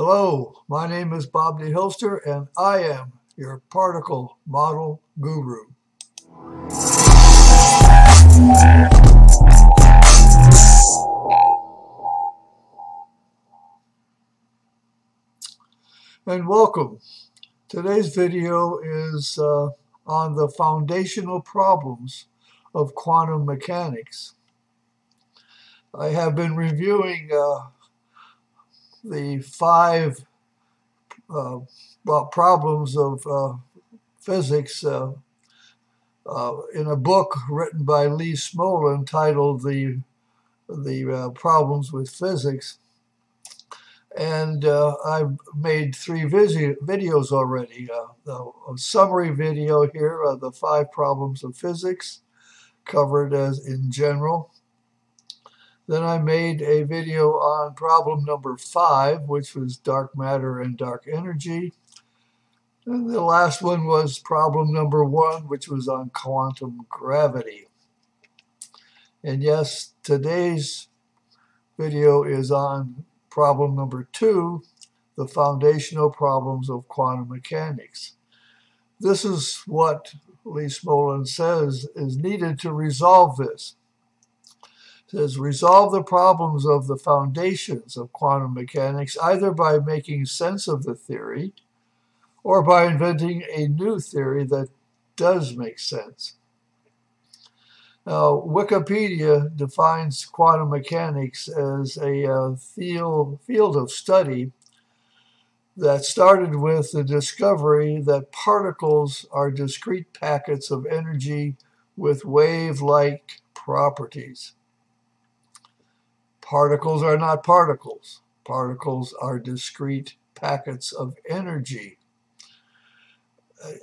Hello, my name is Bob de Hilster and I am your particle model guru. And welcome. Today's video is uh, on the foundational problems of quantum mechanics. I have been reviewing uh, the five uh, problems of uh, physics uh, uh, in a book written by Lee Smolin titled The, the uh, Problems with Physics. And I've made three videos already. a summary video here of the five problems of physics covered as in general then I made a video on problem number five, which was dark matter and dark energy. And the last one was problem number one, which was on quantum gravity. And yes, today's video is on problem number two, the foundational problems of quantum mechanics. This is what Lee Smolin says is needed to resolve this says resolve the problems of the foundations of quantum mechanics either by making sense of the theory or by inventing a new theory that does make sense. Now, Wikipedia defines quantum mechanics as a uh, field, field of study that started with the discovery that particles are discrete packets of energy with wave-like properties. Particles are not particles. Particles are discrete packets of energy.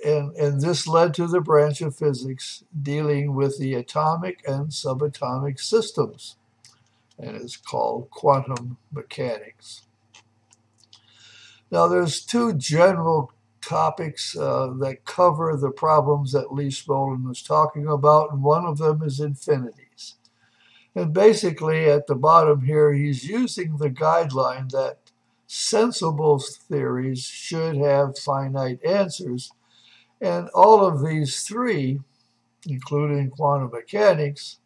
And, and this led to the branch of physics dealing with the atomic and subatomic systems, and it's called quantum mechanics. Now, there's two general topics uh, that cover the problems that Lee Smolin was talking about, and one of them is infinities. And basically at the bottom here, he's using the guideline that sensible theories should have finite answers. And all of these three, including quantum mechanics,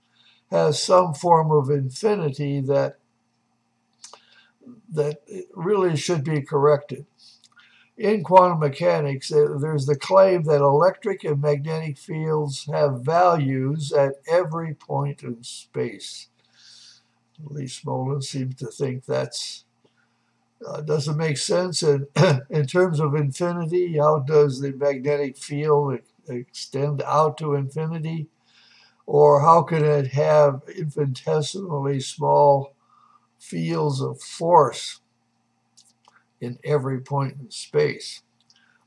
has some form of infinity that that really should be corrected in quantum mechanics, uh, there's the claim that electric and magnetic fields have values at every point in space. Lee Smolin seems to think that's uh, doesn't make sense. And in terms of infinity, how does the magnetic field extend out to infinity? Or how can it have infinitesimally small fields of force? In every point in space.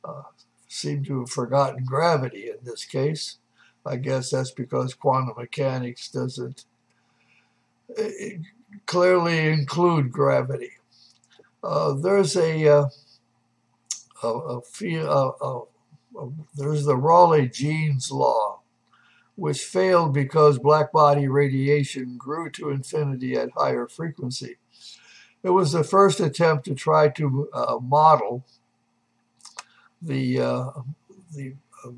Uh, seem to have forgotten gravity in this case. I guess that's because quantum mechanics doesn't uh, clearly include gravity. Uh, there's a, uh, a, a, a, there's the Rayleigh-Jeans law, which failed because black body radiation grew to infinity at higher frequency. It was the first attempt to try to uh, model the, uh, the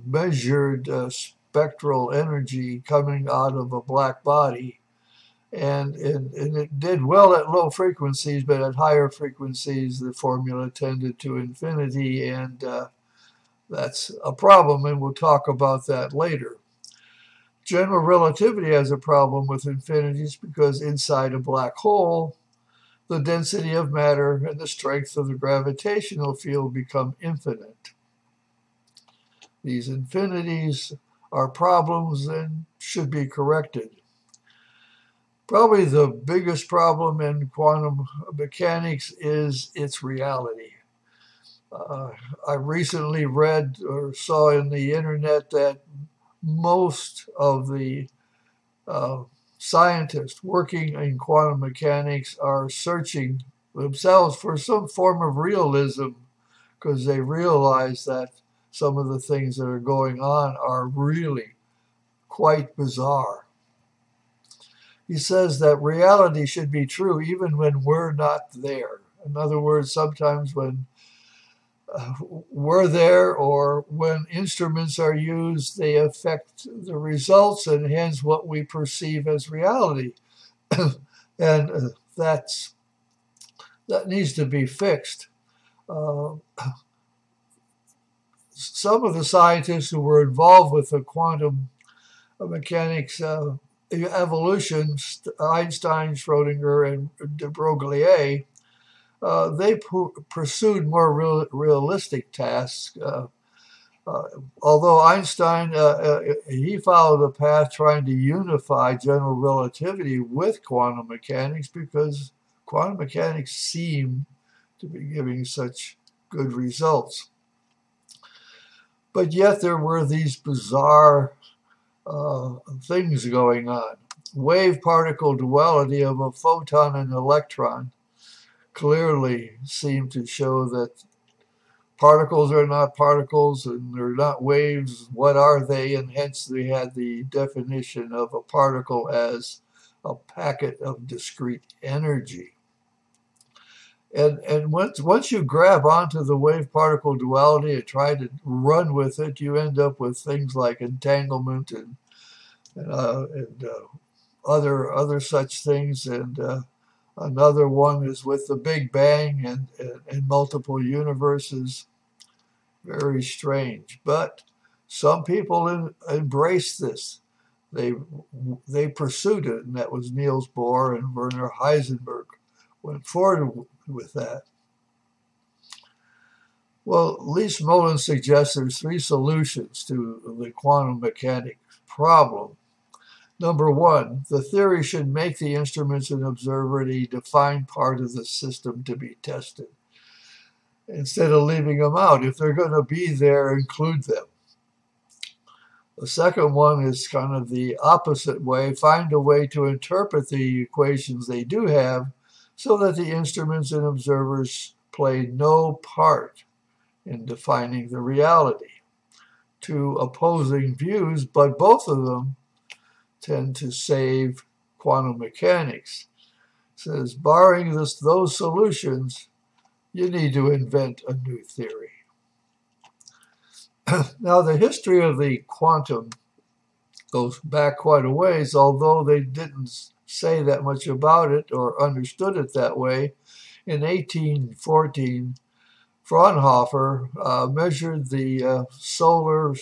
measured uh, spectral energy coming out of a black body. And, and, and, it did well at low frequencies, but at higher frequencies, the formula tended to infinity, and uh, that's a problem, and we'll talk about that later. General relativity has a problem with infinities because inside a black hole, the density of matter and the strength of the gravitational field become infinite. These infinities are problems and should be corrected. Probably the biggest problem in quantum mechanics is its reality. Uh, I recently read or saw in the internet that most of the uh, scientists working in quantum mechanics are searching themselves for some form of realism because they realize that some of the things that are going on are really quite bizarre. He says that reality should be true even when we're not there. In other words, sometimes when we're there or when instruments are used, they affect the results and hence what we perceive as reality. and uh, that's that needs to be fixed. Uh, some of the scientists who were involved with the quantum mechanics uh, evolution, Einstein, Schrodinger, and de Broglie, uh, they pursued more real realistic tasks. Uh, uh although Einstein, he followed a path trying to unify general relativity with quantum mechanics because quantum mechanics seemed to be giving such good results. But yet there were these bizarre uh, things going on. Wave particle duality of a photon and electron clearly seem to show that particles are not particles and they're not waves. What are they? And hence they had the definition of a particle as a packet of discrete energy. And, and once, once you grab onto the wave particle duality and try to run with it, you end up with things like entanglement and, uh, and uh, other, other such things. And uh, another one is with the Big Bang and, and, and multiple universes. Very strange. But some people in, embrace this. They, they pursued it, and that was Niels Bohr and Werner Heisenberg went forward with that. Well, Lee Smolin suggests there's three solutions to the quantum mechanics problem. Number one, the theory should make the instruments and observer a defined part of the system to be tested. Instead of leaving them out, if they're going to be there, include them. The second one is kind of the opposite way. Find a way to interpret the equations they do have so that the instruments and observers play no part in defining the reality. Two opposing views, but both of them tend to save quantum mechanics. It says, barring this, those solutions, you need to invent a new theory. now, the history of the quantum goes back quite a ways, although they didn't say that much about it or understood it that way. In 1814, Fraunhofer uh, measured the uh, solar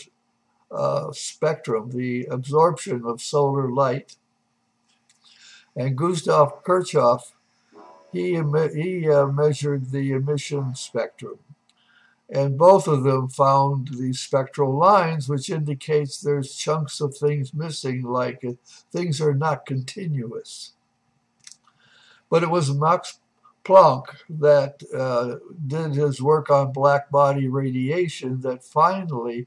uh, spectrum, the absorption of solar light. And Gustav Kirchhoff, he, he uh, measured the emission spectrum. And both of them found these spectral lines, which indicates there's chunks of things missing, like uh, things are not continuous. But it was Max Planck that uh, did his work on black body radiation that finally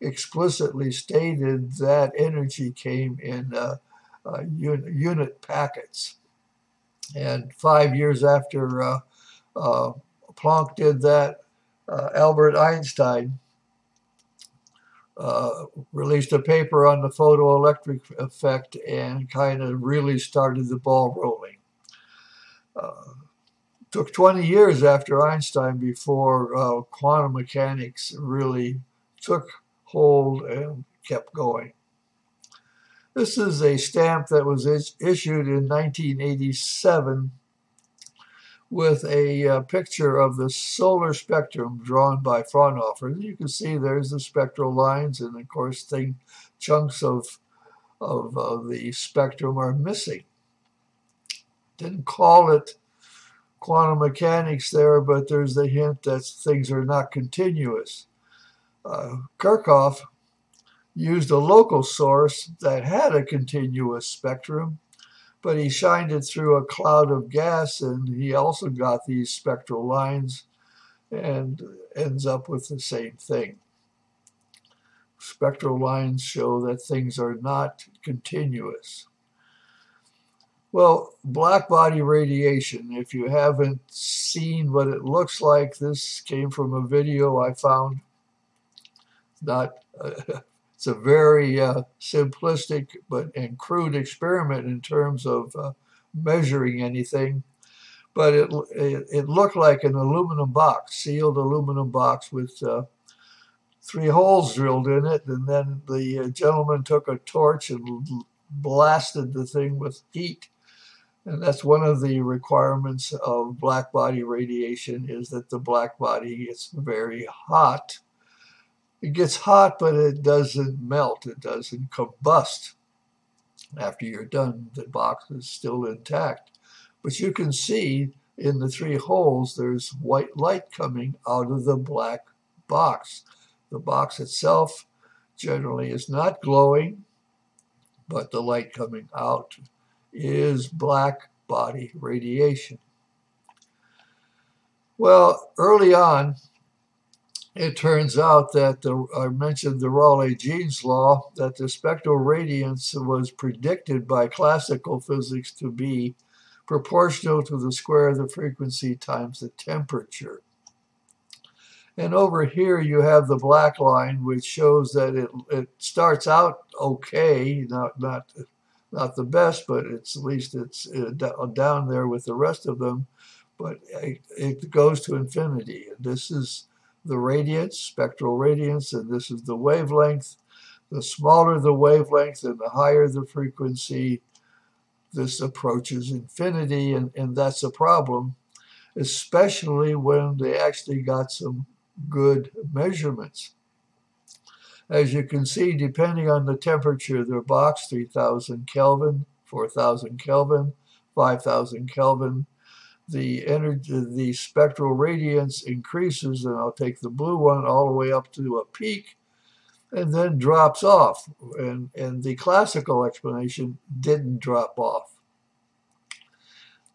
explicitly stated that energy came in uh, uh, un unit packets. And five years after uh, uh, Planck did that, uh, Albert Einstein uh, released a paper on the photoelectric effect and kind of really started the ball rolling. Took 20 years after Einstein before quantum mechanics really took hold and kept going. This is a stamp that was issued in 1987 with a uh, picture of the solar spectrum drawn by Fraunhofer. You can see there's the spectral lines, and of course, thing, chunks of, of uh, the spectrum are missing. Didn't call it quantum mechanics there, but there's the hint that things are not continuous. Uh, Kirchhoff used a local source that had a continuous spectrum but he shined it through a cloud of gas and he also got these spectral lines and ends up with the same thing. Spectral lines show that things are not continuous. Well, black body radiation, if you haven't seen what it looks like, this came from a video I found. Not uh, It's a very uh, simplistic but and crude experiment in terms of uh, measuring anything. but it, it, it looked like an aluminum box, sealed aluminum box with uh, three holes drilled in it. And then the uh, gentleman took a torch and blasted the thing with heat. And that's one of the requirements of black body radiation is that the black body gets very hot. It gets hot, but it doesn't melt. It doesn't combust. After you're done, the box is still intact. But you can see in the three holes, there's white light coming out of the black box. The box itself generally is not glowing, but the light coming out is black body radiation. Well, early on, it turns out that the, I mentioned the Rayleigh-Jeans law, that the spectral radiance was predicted by classical physics to be proportional to the square of the frequency times the temperature. And over here you have the black line, which shows that it, it starts out okay, not, not, not the best, but it's at least it's uh, down there with the rest of them, but it goes to infinity. And this is the radiance, spectral radiance, and this is the wavelength. The smaller the wavelength and the higher the frequency, this approaches infinity, and, and that's a problem, especially when they actually got some good measurements. As you can see, depending on the temperature of their box, 3000 Kelvin, 4000 Kelvin, 5000 Kelvin, the energy, the spectral radiance increases, and I'll take the blue one all the way up to a peak, and then drops off. And, and the classical explanation didn't drop off.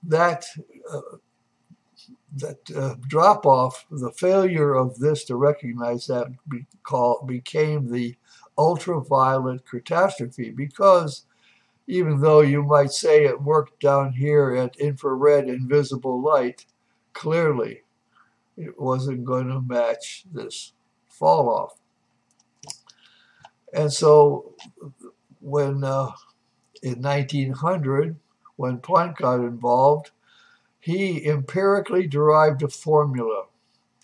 That, uh, that uh, drop off, the failure of this to recognize that be call, became the ultraviolet catastrophe because even though you might say it worked down here at infrared invisible light, clearly it wasn't going to match this fall off. And so when uh, in 1900, when Planck got involved, he empirically derived a formula.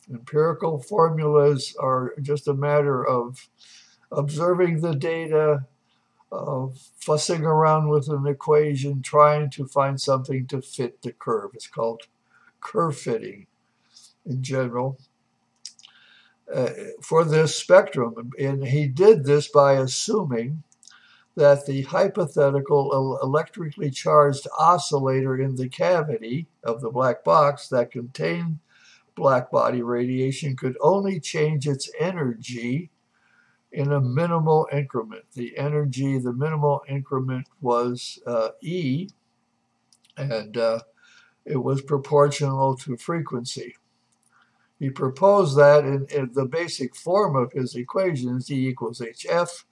Empirical formulas are just a matter of observing the data, of fussing around with an equation, trying to find something to fit the curve. It's called curve fitting in general. Uh, for this spectrum, and he did this by assuming that the hypothetical electrically charged oscillator in the cavity of the black box that contained black body radiation could only change its energy in a minimal increment. The energy, the minimal increment was uh, E, and uh, it was proportional to frequency. He proposed that in, in, the basic form of his equation is E equals HF.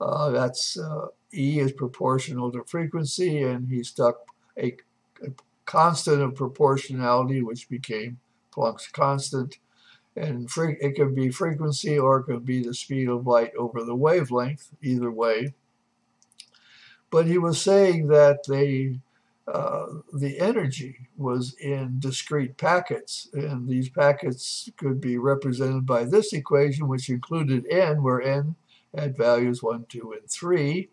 Uh, that's uh, E is proportional to frequency, and he stuck a, a constant of proportionality, which became Planck's constant, and it could be frequency or it could be the speed of light over the wavelength, either way. But he was saying that they, uh, the energy was in discrete packets, and these packets could be represented by this equation, which included n, where n had values 1, 2, and 3.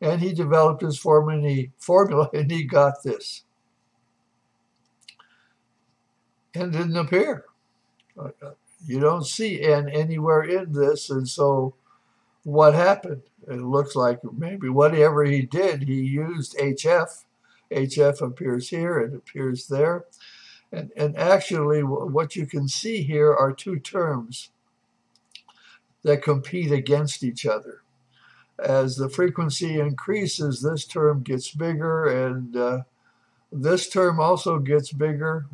And he developed his formula, and he got this. And didn't appear. You don't see N anywhere in this, and so what happened? It looks like maybe whatever he did, he used HF. HF appears here, it appears there. And, and actually, what you can see here are two terms that compete against each other. As the frequency increases, this term gets bigger, and uh, this term also gets bigger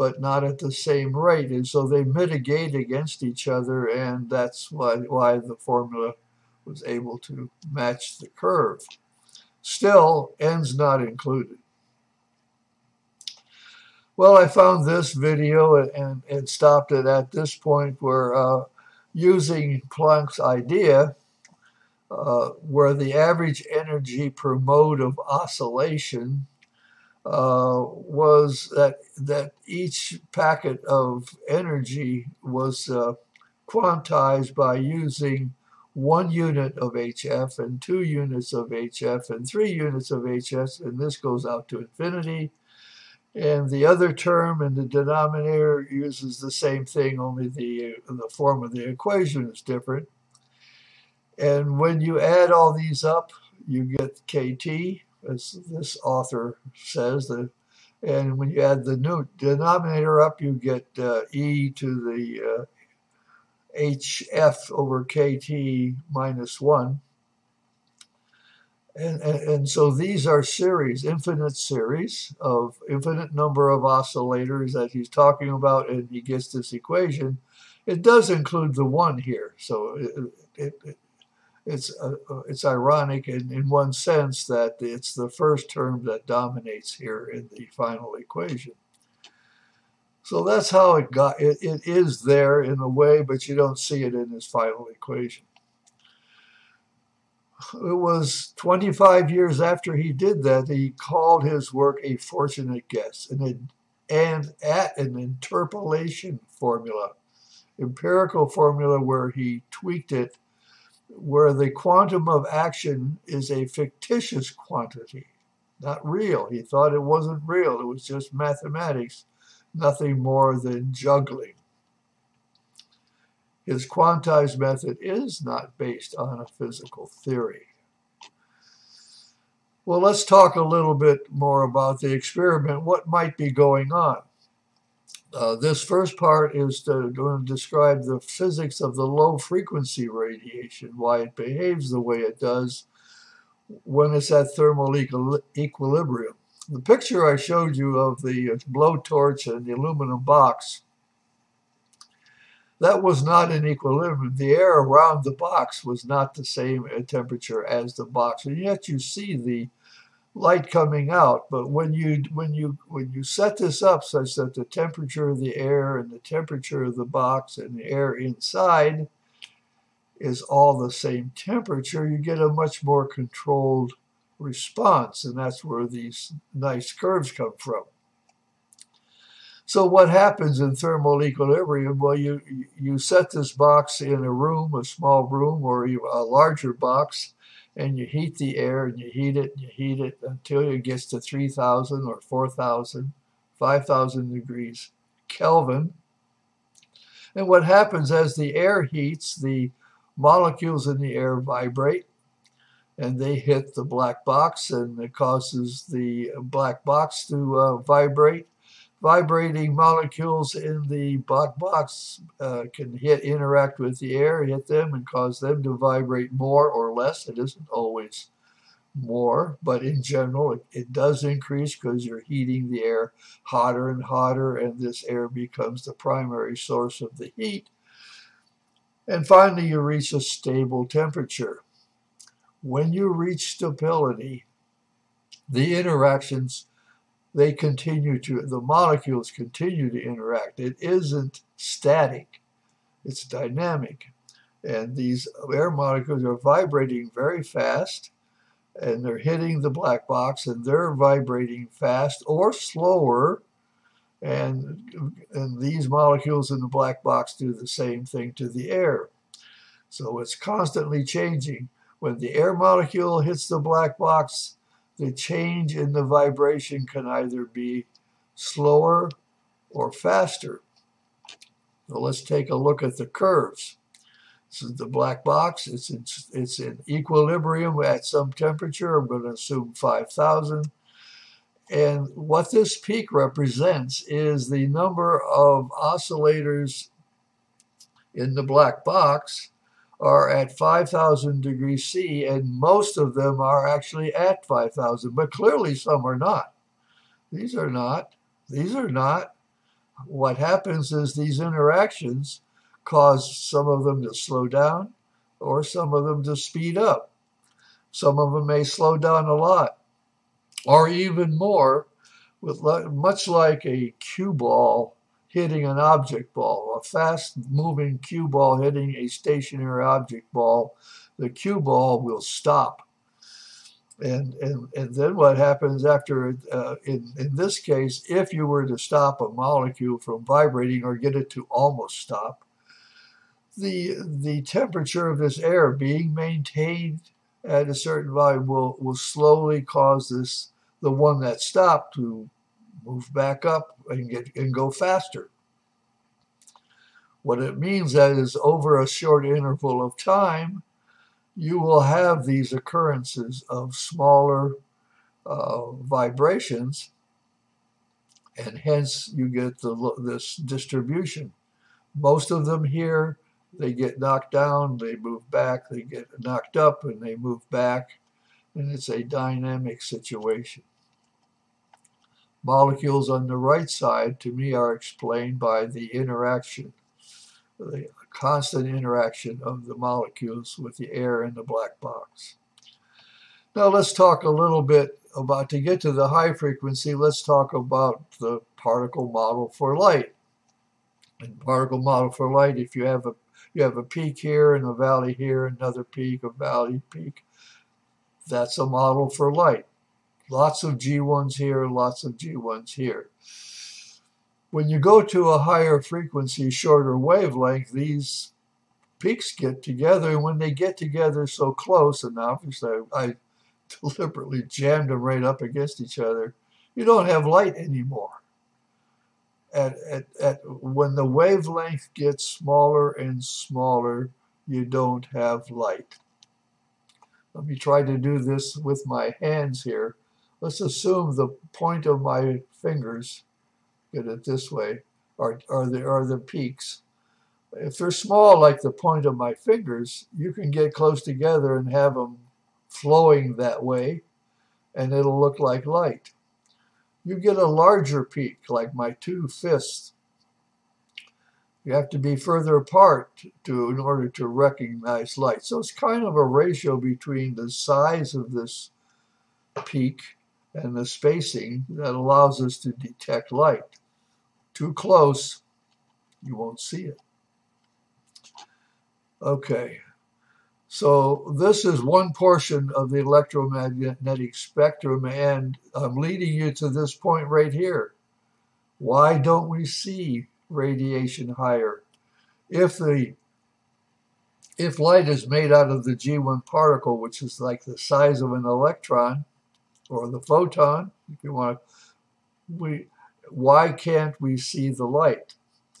but not at the same rate. And so they mitigate against each other, and that's why, why the formula was able to match the curve. Still, n's not included. Well, I found this video and, and stopped it at this point where uh, using Planck's idea, uh, where the average energy per mode of oscillation uh, was that that each packet of energy was uh, quantized by using one unit of HF and two units of HF and three units of HF, and this goes out to infinity. And the other term in the denominator uses the same thing, only the, the form of the equation is different. And when you add all these up, you get KT, as this author says. That, and when you add the new denominator up, you get uh, e to the uh, hf over kt minus 1. And, and, and, so these are series, infinite series of infinite number of oscillators that he's talking about, and he gets this equation. It does include the one here, so it, it, it's uh, uh, it's ironic in, in one sense that it's the first term that dominates here in the final equation. So that's how it got. It, it is there in a way, but you don't see it in this final equation. It was 25 years after he did that he called his work a fortunate guess, and, and at an interpolation formula, empirical formula where he tweaked it where the quantum of action is a fictitious quantity, not real. He thought it wasn't real, it was just mathematics, nothing more than juggling. His quantized method is not based on a physical theory. Well, let's talk a little bit more about the experiment, what might be going on. Uh, this first part is to, going to describe the physics of the low frequency radiation, why it behaves the way it does when it's at thermal equil equilibrium. The picture I showed you of the blowtorch and the aluminum box, that was not in equilibrium. The air around the box was not the same temperature as the box, and yet you see the light coming out. But when you when you when you set this up such that the temperature of the air and the temperature of the box and the air inside is all the same temperature, you get a much more controlled response, and that's where these nice curves come from. So what happens in thermal equilibrium? Well, you you set this box in a room, a small room, or a larger box, and you heat the air and you heat it and you heat it until it gets to 3,000 or 4,000, 5,000 degrees Kelvin. And what happens as the air heats, the molecules in the air vibrate and they hit the black box and it causes the black box to uh, vibrate vibrating molecules in the black box uh, can hit interact with the air, hit them, and cause them to vibrate more or less. It isn't always more, but in general, it, it does increase because you're heating the air hotter and hotter, and this air becomes the primary source of the heat. And finally, you reach a stable temperature. When you reach stability, the interactions they continue to, the molecules continue to interact. It isn't static, it's dynamic. And these air molecules are vibrating very fast, and they're hitting the black box, and they're vibrating fast or slower. And, and these molecules in the black box do the same thing to the air. So it's constantly changing. When the air molecule hits the black box, the change in the vibration can either be slower or faster. So let's take a look at the curves. This is the black box. It's in, it's in equilibrium at some temperature. I'm going to assume 5,000. And what this peak represents is the number of oscillators in the black box are at 5,000 degrees C, and most of them are actually at 5,000, but clearly some are not. These are not. These are not. What happens is these interactions cause some of them to slow down or some of them to speed up. Some of them may slow down a lot or even more, with much like a cue ball hitting an object ball, a fast moving cue ball hitting a stationary object ball, the cue ball will stop. And, and, and then what happens after, uh, in, in this case, if you were to stop a molecule from vibrating or get it to almost stop, the, the temperature of this air being maintained at a certain volume will, will slowly cause this, the one that stopped to move back up and get and go faster. What it means that is over a short interval of time, you will have these occurrences of smaller uh, vibrations, and hence you get the, this distribution. Most of them here, they get knocked down, they move back, they get knocked up, and they move back, and it's a dynamic situation. Molecules on the right side, to me, are explained by the interaction the constant interaction of the molecules with the air in the black box. Now let's talk a little bit about, to get to the high frequency, let's talk about the particle model for light. In particle model for light, if you have a you have a peak here and a valley here, another peak, a valley peak, that's a model for light. Lots of G1s here, lots of G1s here. When you go to a higher frequency, shorter wavelength, these peaks get together. And when they get together so close, and obviously I, deliberately jammed them right up against each other, you don't have light anymore. At, at, at, when the wavelength gets smaller and smaller, you don't have light. Let me try to do this with my hands here. Let's assume the point of my fingers get it this way, are, are, the, are the peaks. If they're small like the point of my fingers, you can get close together and have them flowing that way, and it'll look like light. You get a larger peak, like my two fists. You have to be further apart to in order to recognize light. So it's kind of a ratio between the size of this peak and the spacing that allows us to detect light too close, you won't see it. Okay, so this is one portion of the electromagnetic spectrum, and I'm leading you to this point right here. Why don't we see radiation higher? If the if light is made out of the G1 particle, which is like the size of an electron, or the photon, if you want we why can't we see the light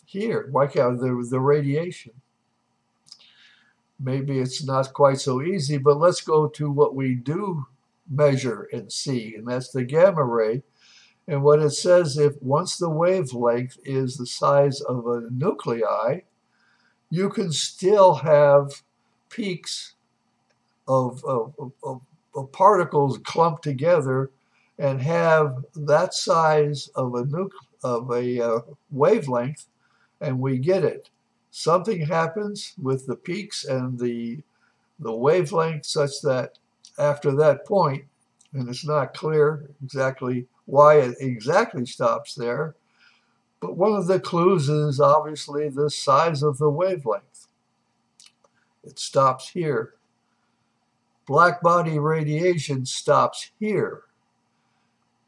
here? Why can't the, the radiation? Maybe it's not quite so easy, but let's go to what we do measure and see, and that's the gamma ray. And what it says, if once the wavelength is the size of a nuclei, you can still have peaks of, of, of, of particles clump together and have that size of a nuc of a uh, wavelength and we get it. Something happens with the peaks and the the wavelength such that after that point, and it's not clear exactly why it exactly stops there, but one of the clues is obviously the size of the wavelength. It stops here. Black body radiation stops here.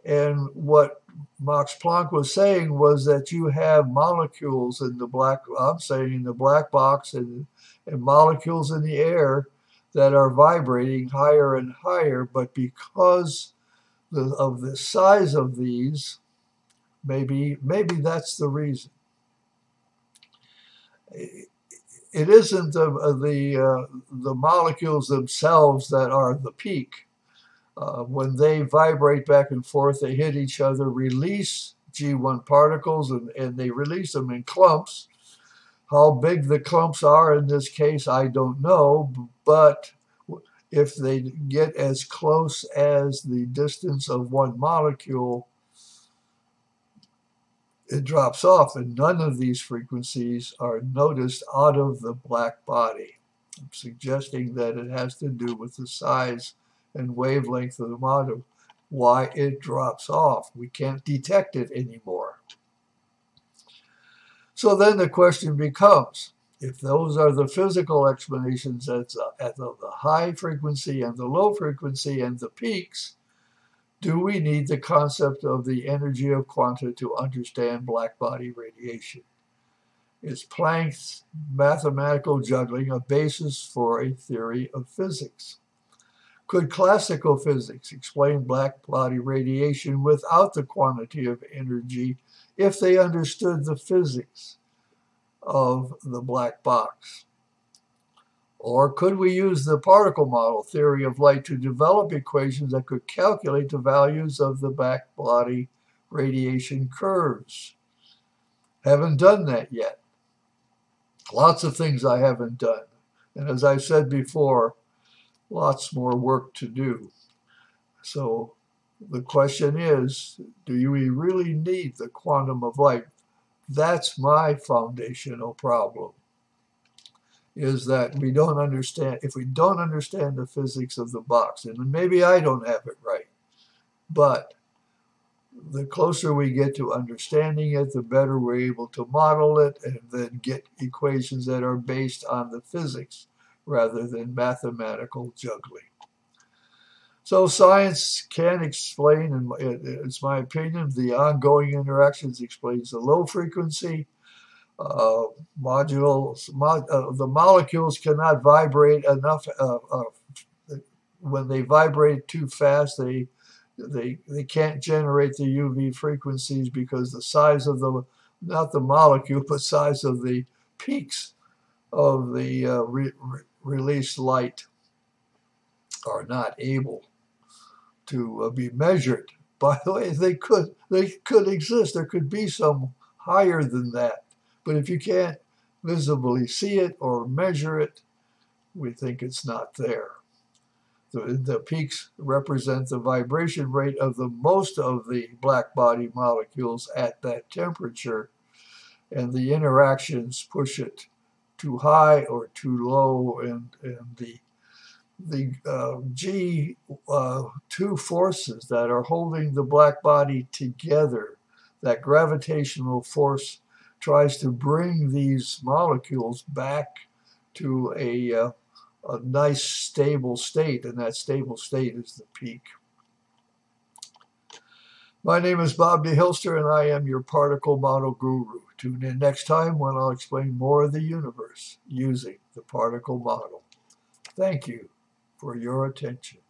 And what Max Planck was saying was that you have molecules in the black, I'm saying in the black box and, and molecules in the air that are vibrating higher and higher, but because the, of the size of these, maybe maybe that's the reason. It isn't the the uh, the molecules themselves that are the peak uh, when they vibrate back and forth, they hit each other, release G1 particles, and, and they release them in clumps. How big the clumps are in this case, I don't know, but if they get as close as the distance of one molecule, it drops off, and none of these frequencies are noticed out of the black body. I'm suggesting that it has to do with the size and wavelength of the model, why it drops off. We can't detect it anymore. So then the question becomes, if those are the physical explanations at, at the, the high frequency and the low frequency and the peaks, do we need the concept of the energy of quanta to understand black body radiation? Is Planck's mathematical juggling a basis for a theory of physics? Could classical physics explain black body radiation without the quantity of energy if they understood the physics? of the black box? Or could we use the particle model theory of light to develop equations that could calculate the values of the black body radiation curves? Haven't done that yet. Lots of things I haven't done. And as I said before, lots more work to do. So the question is, do we really need the quantum of light that's my foundational problem is that we don't understand, if we don't understand the physics of the box, and maybe I don't have it right, but the closer we get to understanding it, the better we're able to model it and then get equations that are based on the physics rather than mathematical juggling. So science can explain, and it's my opinion, the ongoing interactions explains the low frequency. Uh, modules, mo uh, the molecules cannot vibrate enough. Uh, uh when they vibrate too fast, they they they can't generate the UV frequencies because the size of the not the molecule, but size of the peaks of the uh, re re released light are not able to uh, be measured. By the way, they could they could exist. There could be some higher than that. But if you can't visibly see it or measure it, we think it's not there. The, the peaks represent the vibration rate of the most of the black body molecules at that temperature, and the interactions push it too high or too low, and, and the the uh, G2 uh, forces that are holding the black body together, that gravitational force tries to bring these molecules back to a, uh, a nice stable state, and that stable state is the peak. My name is Bob de Hilster, and I am your particle model guru. Tune in next time when I'll explain more of the universe using the particle model. Thank you for your attention.